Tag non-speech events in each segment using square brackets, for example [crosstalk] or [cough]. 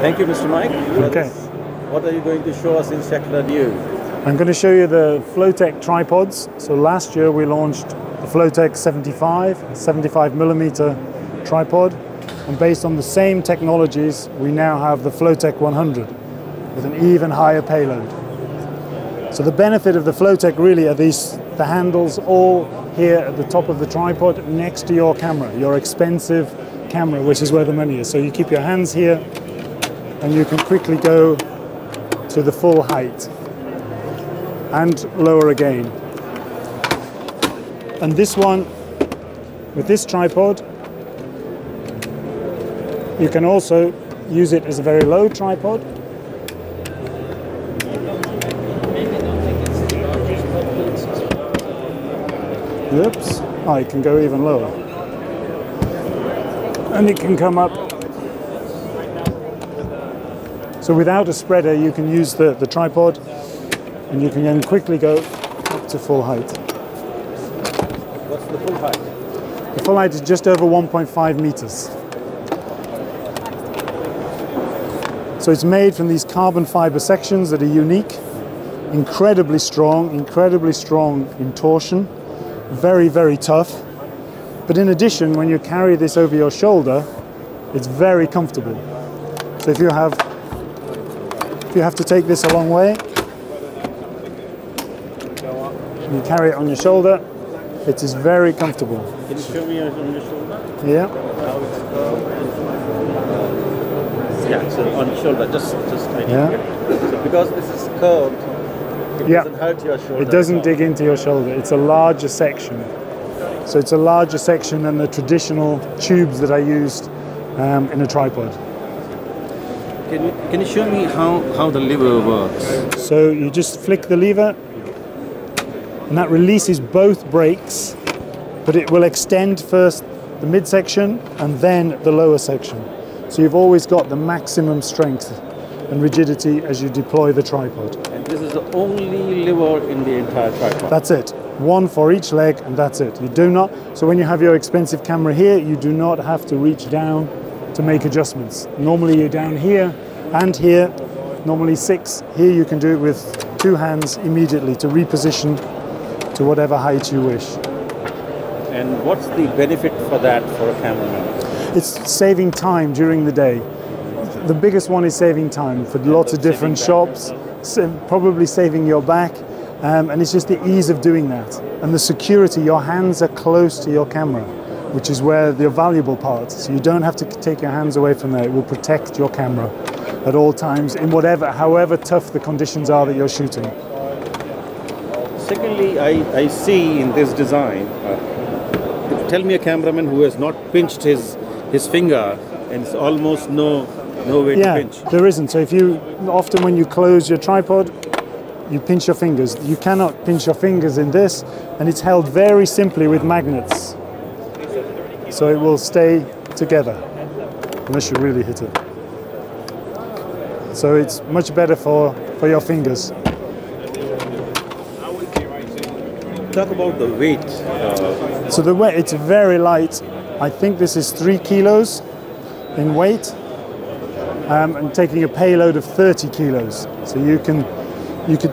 Thank you, Mr. Mike. Okay. What are you going to show us in Sachtler New? I'm going to show you the Flowtech tripods. So last year we launched the Flowtech 75, 75 millimeter tripod. And based on the same technologies, we now have the Flowtech 100 with an even higher payload. So the benefit of the Flowtech really are these, the handles all here at the top of the tripod next to your camera, your expensive camera, which is where the money is. So you keep your hands here and you can quickly go to the full height and lower again. And this one, with this tripod, you can also use it as a very low tripod. Oops, oh, it can go even lower. And it can come up. So without a spreader, you can use the, the tripod and you can then quickly go up to full height. What's the full height? The full height is just over 1.5 meters. So it's made from these carbon fiber sections that are unique, incredibly strong, incredibly strong in torsion, very, very tough. But in addition, when you carry this over your shoulder, it's very comfortable. So if you have if you have to take this a long way, you carry it on your shoulder, it is very comfortable. Can you show me on your shoulder? Yeah. How it's curved? Yeah, so on your shoulder, just just right Yeah. here. So because this is curved, it Yeah. doesn't hurt your shoulder. It doesn't dig into your shoulder. It's a larger section. So it's a larger section than the traditional tubes that I used um, in a tripod. Can you can you show me how how the lever works? So you just flick the lever and that releases both brakes, but it will extend first the midsection and then the lower section. So you've always got the maximum strength and rigidity as you deploy the tripod. And this is the only lever in the entire tripod. That's it. One for each leg, and that's it. You do not. So when you have your expensive camera here, you do not have to reach down to make adjustments. Normally you're down here and here. Normally six. Here you can do it with two hands immediately to reposition to whatever height you wish. And what's the benefit for that for a cameraman? It's saving time during the day. The biggest one is saving time for lots of different shops, probably saving your back, um, and it's just the ease of doing that. And the security, your hands are close to your camera, which is where the valuable part. So you don't have to take your hands away from there. It will protect your camera at all times, in whatever, however tough the conditions are that you're shooting. Secondly, I, I see in this design, uh, tell me a cameraman who has not pinched his, his finger and it's almost no, no way Yeah, to pinch. there isn't. So if you often when you close your tripod, you pinch your fingers. You cannot pinch your fingers in this, and it's held very simply with magnets. So it will stay together, unless you really hit it. So it's much better for, for your fingers. Talk about the weight. Uh, So the weight, it's very light. I think this is three kilos in weight, um, and taking a payload of 30 kilos. So you can, you could,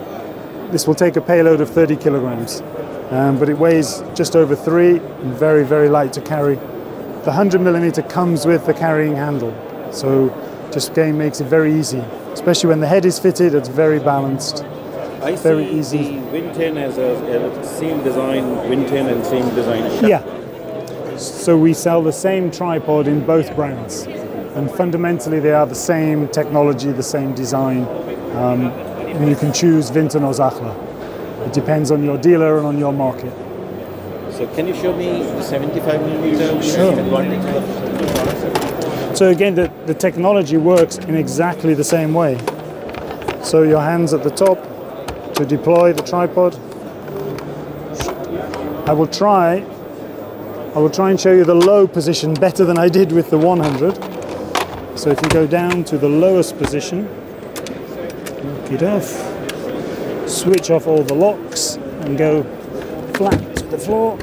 this will take a payload of 30 kilograms, um, but it weighs just over three and very, very light to carry. The 100 millimeter comes with the carrying handle, so just again makes it very easy, especially when the head is fitted. It's very balanced. I Very see easy. the Vinten as a, a same design, 10 and same design. Yeah. So we sell the same tripod in both brands, and fundamentally they are the same technology, the same design. Um, and you can choose Vinten or Sachtler. It depends on your dealer and on your market. So can you show me the 75 millimeter Sure. advantage So again, the, the technology works in exactly the same way. So your hands at the top to deploy the tripod. I will try, I will try and show you the low position better than I did with the 100. So if you go down to the lowest position, it off, switch off all the locks and go flat to the floor.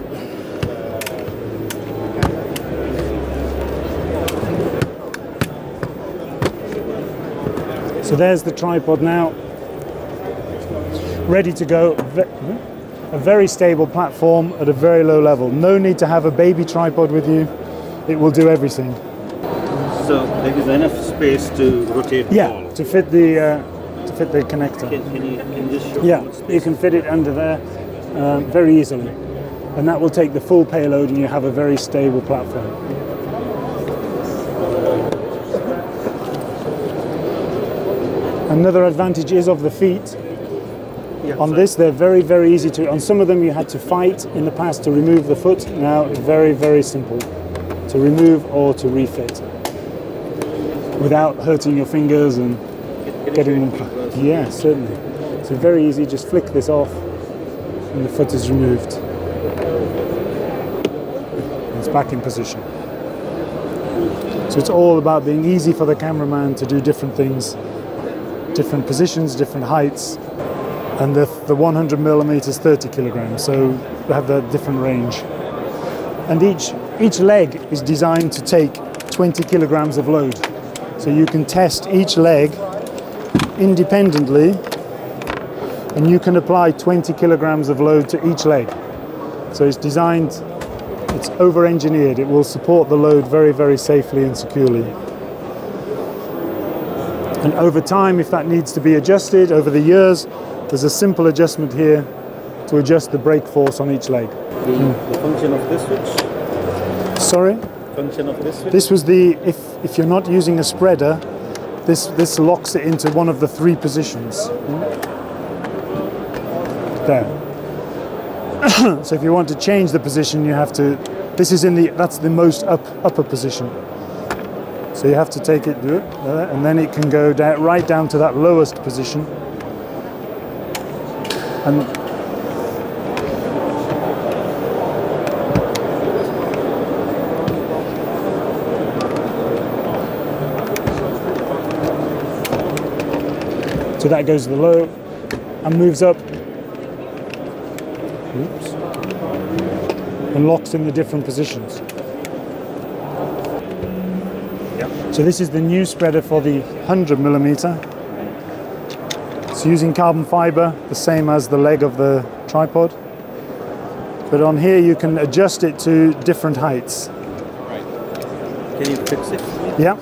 So there's the tripod now, ready to go. A very stable platform at a very low level. No need to have a baby tripod with you. It will do everything. So there is enough space to rotate the Yeah, to fit the uh, to fit the connector. Can, can you can you Yeah, you can fit it under there um, very easily, and that will take the full payload, and you have a very stable platform. Another advantage is of the feet. Yeah, On sorry. this, they're very, very easy to. On some of them, you had to fight in the past to remove the foot. Now, it's very, very simple to remove or to refit without hurting your fingers and getting them. Yeah, certainly. So very easy. Just flick this off, and the foot is removed. It's back in position. So it's all about being easy for the cameraman to do different things, different positions, different heights, and the, the 100 millimeters, 30 kilograms. So we have that different range. And each each leg is designed to take 20 kilograms of load. So you can test each leg independently and you can apply 20 kilograms of load to each leg. So it's designed, it's over engineered, it will support the load very, very safely and securely. And over time, if that needs to be adjusted over the years, there's a simple adjustment here to adjust the brake force on each leg. The, the function of this switch. Sorry? Function of this switch. This was the, if, if you're not using a spreader, this, this locks it into one of the three positions. There. [clears throat] so if you want to change the position, you have to, this is in the, that's the most up, upper position. So you have to take it, do it, there, and then it can go down, right down to that lowest position. And So that goes to the low and moves up. Oops. And locks in the different positions. So this is the new spreader for the 100 millimeter. It's using carbon fiber, the same as the leg of the tripod. But on here you can adjust it to different heights. Right. Can you fix it? Yeah.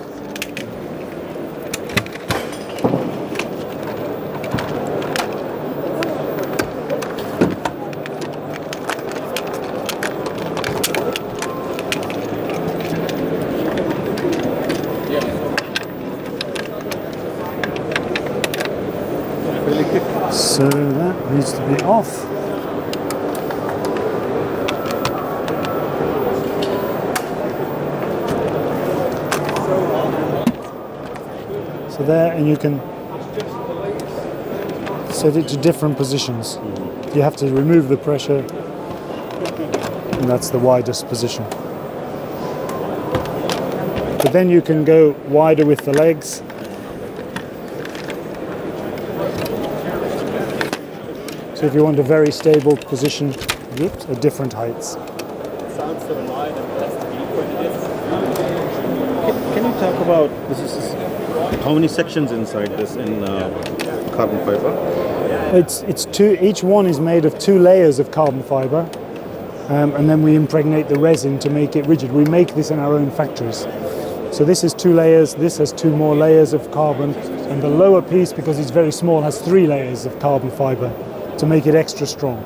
Really quick. So be off. So there, and you can set it to different positions. Mm-hmm. You have to remove the pressure, and that's the widest position. But then you can go wider with the legs. So if you want a very stable position, oops, at different heights. sounds so light and has to be what it is. Can, can you talk about this is how many sections inside this in uh, carbon fiber? It's it's two. Each one is made of two layers of carbon fiber, um, and then we impregnate the resin to make it rigid. We make this in our own factories. So this is two layers. This has two more layers of carbon, and the lower piece, because it's very small, has three layers of carbon fiber to make it extra strong.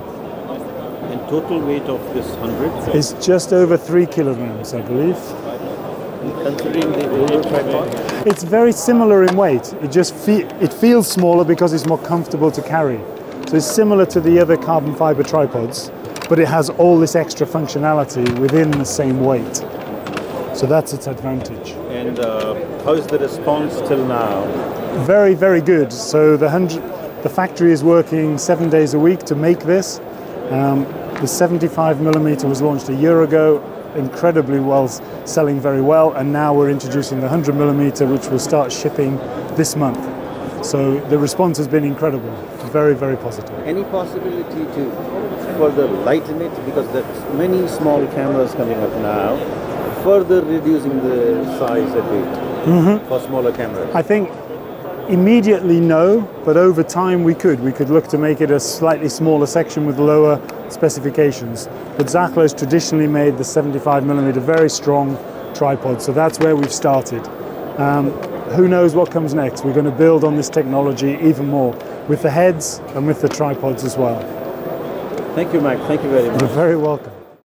And total weight of this hundred. It's just over three kilograms, I believe. Considering the older tripod. It's very similar in weight. It just fe- it feels smaller because it's more comfortable to carry. So it's similar to the other carbon fiber tripods, but it has all this extra functionality within the same weight. So that's its advantage. And uh, how is the response till now? Very, very good. So the hundred, the factory is working seven days a week to make this. Um, the 75 millimeter was launched a year ago, incredibly well, selling very well, and now we're introducing the 100 millimeter, which will start shipping this month. So the response has been incredible, very, very positive. Any possibility to further lighten it because there's many small cameras coming up now, further reducing the size a bit for smaller cameras. I think Immediately, no, but over time we could. We could look to make it a slightly smaller section with lower specifications. But Sachtler has traditionally made the 75 millimeter very strong tripod, so that's where we've started. Um, who knows what comes next? We're going to build on this technology even more with the heads and with the tripods as well. Thank you, Mike. Thank you very much. You're very welcome.